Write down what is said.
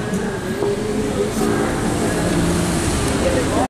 Thank you.